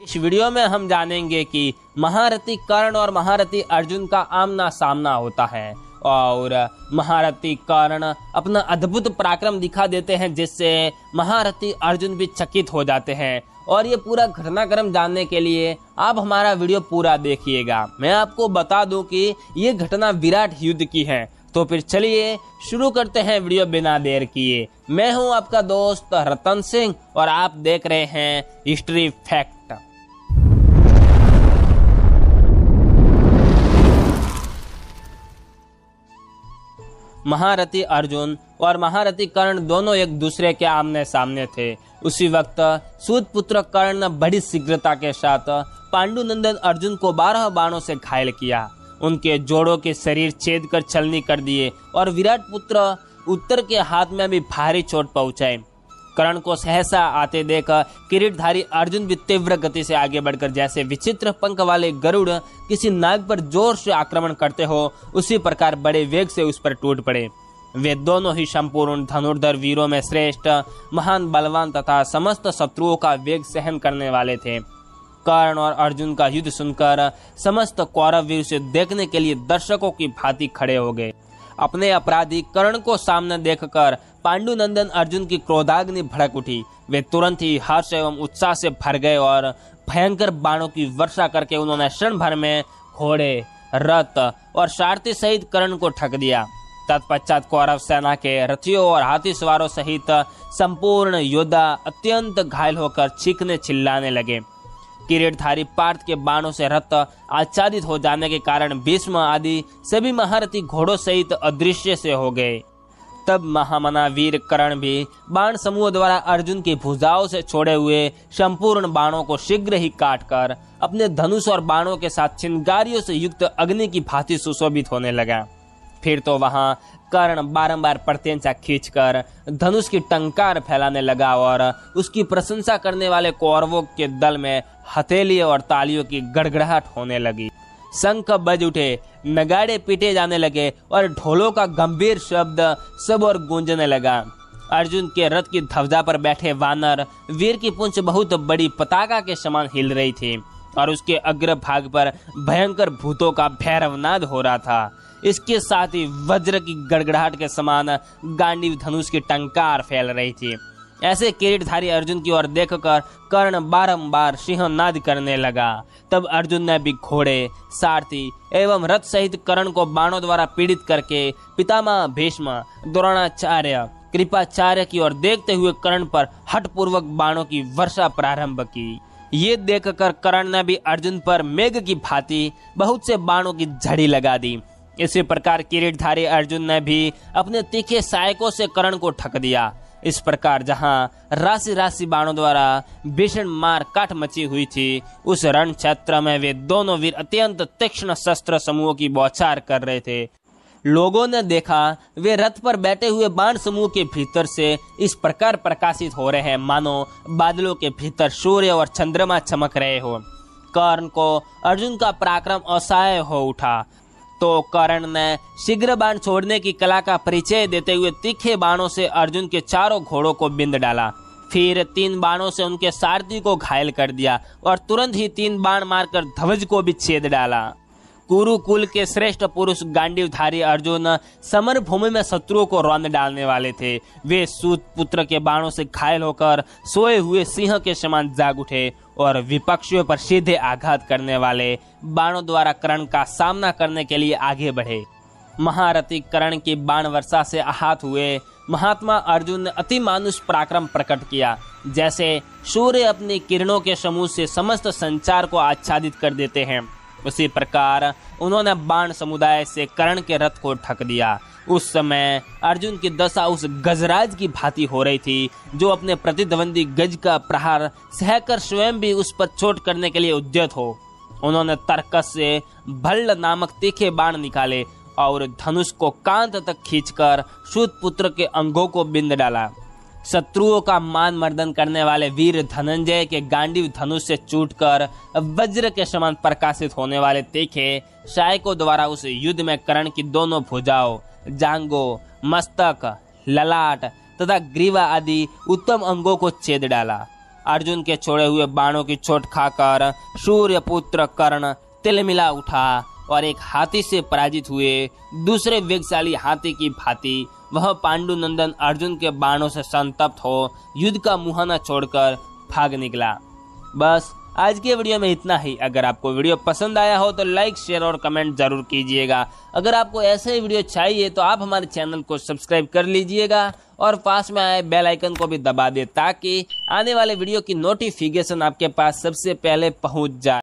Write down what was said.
इस वीडियो में हम जानेंगे कि महारथी कर्ण और महारथी अर्जुन का आमना सामना होता है। और महारथी कर्ण अपना अद्भुत पराक्रम दिखा देते हैं, जिससे महारथी अर्जुन भी चकित हो जाते हैं। और ये पूरा घटनाक्रम जानने के लिए आप हमारा वीडियो पूरा देखिएगा। मैं आपको बता दूँ कि ये घटना विराट युद्ध की है। तो फिर चलिए शुरू करते हैं वीडियो बिना देर किए। मैं हूँ आपका दोस्त रतन सिंह, और आप देख रहे हैं हिस्ट्री फैक्ट। महारथी अर्जुन और महारथी कर्ण दोनों एक दूसरे के आमने सामने थे। उसी वक्त सूद पुत्र कर्ण ने बड़ी शीघ्रता के साथ पांडुनंदन अर्जुन को बारह बाणों से घायल किया। उनके जोड़ों के शरीर छेद कर छलनी कर दिए और विराट पुत्र उत्तर के हाथ में भी भारी चोट पहुँचाए। कर्ण को सहसा आते देख किरीटधारी अर्जुन भी तीव्र गति से आगे बढ़कर जैसे विचित्र पंख वाले गरुड़ किसी नाग पर ज़ोर से आक्रमण करते हो, उसी प्रकार बड़े वेग से उस पर टूट पड़े। वे दोनों ही संपूर्ण धनुर्धर वीरों में श्रेष्ठ, महान, बलवान तथा समस्त शत्रुओं का वेग सहन करने वाले थे। कर्ण और अर्जुन का युद्ध सुनकर समस्त कौरव वीर से देखने के लिए दर्शकों की भांति खड़े हो गए। अपने अपराधी कर्ण को सामने देखकर पांडुनंदन अर्जुन की क्रोधाग्नि भड़क उठी। वे तुरंत ही हर्ष एवं उत्साह से भर गए और भयंकर बाणों की वर्षा करके उन्होंने क्षण भर में घोड़े, रथ और सारथी सहित कर्ण को ठक दिया। तत्पश्चात कौरव सेना के रथियों और हाथी सवारों सहित संपूर्ण योद्धा अत्यंत घायल होकर चीखने चिल्लाने लगे। किरीटधारी पार्थ के बाणों से रथ आच्छादित हो जाने के कारण भीष्म आदि सभी महारथी घोड़ों सहित अदृश्य से हो गए। तब महामना वीर करण भी बाण समूह द्वारा अर्जुन की भुजाओं से छोड़े हुए संपूर्ण बाणों को शीघ्र ही काटकर अपने धनुष और बाणों के साथ चिंगारियों से युक्त अग्नि की भांति सुशोभित होने लगा। फिर तो वहाँ कर्ण बारंबार प्रत्यंचा खींचकर धनुष की टंकार फैलाने लगा और उसकी प्रशंसा करने वाले कौरवों के दल में हथेली और तालियों की गड़गड़ाहट होने लगी। शंख बज उठे, नगाड़े पीटे जाने लगे और ढोलों का गंभीर शब्द सब और गूंजने लगा। अर्जुन के रथ की ध्वजा पर बैठे वानर, वीर की पुंछ बहुत बड़ी पताका के समान हिल रही थी और उसके अग्र भाग पर भयंकर भूतों का भैरवनाद हो रहा था। इसके साथ ही वज्र की गड़गड़ाहट के समान गांडीव धनुष की टंकार फैल रही थी। ऐसे किरीटधारी अर्जुन की ओर देखकर कर्ण बारंबार सिंहनाद करने लगा। तब अर्जुन ने भी घोड़े, सारथी एवं रथ सहित कर्ण को बाणों द्वारा पीड़ित करके पितामह भीष्म, द्रोणाचार्य, कृपाचार्य की ओर देखते हुए कर्ण पर हटपूर्वक बाणों की वर्षा प्रारंभ की। ये देखकर कर्ण ने भी अर्जुन पर मेघ की भांति बहुत से बाणों की झड़ी लगा दी। इसी प्रकार किरीटधारी अर्जुन ने भी अपने तीखे सहायकों से कर्ण को ठक दिया। इस प्रकार जहाँ राशि राशि बाणों द्वारा भीषण मार काट मची हुई थी, उस रण क्षेत्र में वे दोनों वीर अत्यंत तीक्ष्ण शस्त्र समूह की बौछार कर रहे थे। लोगों ने देखा, वे रथ पर बैठे हुए बाण समूह के भीतर से इस प्रकार प्रकाशित हो रहे हैं। मानो बादलों के भीतर सूर्य और चंद्रमा चमक रहे हो। कर्ण को अर्जुन का पराक्रम असहाय हो उठा। तो कर्ण ने शीघ्र बाण छोड़ने की कला का परिचय देते हुए तीखे बाणों से अर्जुन के चारों घोड़ों को बिंद डाला। फिर तीन बाणों से उनके सारथी को घायल कर दिया और तुरंत ही तीन बाण मारकर ध्वज को भी छेद डाला। कुरुकुल के श्रेष्ठ पुरुष गांडीवधारी अर्जुन समर भूमि में शत्रुओं को रौंद डालने वाले थे। वे सूत पुत्र के बाणों से घायल होकर सोए हुए सिंह के समान जाग उठे और विपक्षियों पर सीधे आघात करने वाले बाणों द्वारा करण का सामना करने के लिए आगे बढ़े। महारथी करण की बाण वर्षा से आहत हुए महात्मा अर्जुन ने अति मानुष पराक्रम प्रकट किया। जैसे सूर्य अपनी किरणों के समूह से समस्त संचार को आच्छादित कर देते हैं। उसी प्रकार उन्होंने बाण समुदाय से कर्ण के रथ को ठक दिया। उस समय अर्जुन की दशा उस गजराज की भांति हो रही थी, जो अपने प्रतिद्वंदी गज का प्रहार सहकर स्वयं भी उस पर चोट करने के लिए उद्यत हो। उन्होंने तर्कस से भल्ल नामक तीखे बाण निकाले और धनुष को कांत तक खींचकर सूत पुत्र के अंगों को बिंद डाला। शत्रुओं का मान मर्दन करने वाले वीर धनंजय के गांडीव धनुष से चूटकर वज्र के समान प्रकाशित होने वाले तीखे शायकों द्वारा उस युद्ध में करण की दोनों भुजाओं, जांगो, मस्तक, ललाट तथा ग्रीवा आदि उत्तम अंगों को छेद डाला। अर्जुन के छोड़े हुए बाणों की चोट खाकर सूर्य पुत्र कर्ण तिलमिला उठा और एक हाथी से पराजित हुए दूसरे वेगशाली हाथी की भांति वह पांडु नंदन अर्जुन के बाणों से संतप्त हो युद्ध का मुहाना छोड़कर भाग निकला। बस, आज के वीडियो में इतना ही। अगर आपको वीडियो पसंद आया हो तो लाइक, शेयर और कमेंट ज़रूर कीजिएगा। अगर आपको ऐसे ही वीडियो चाहिए तो आप हमारे चैनल को सब्सक्राइब कर लीजिएगा और पास में आए बेल आइकन को भी दबा दे ताकि आने वाले वीडियो की नोटिफिकेशन आपके पास सबसे पहले पहुँच जाए।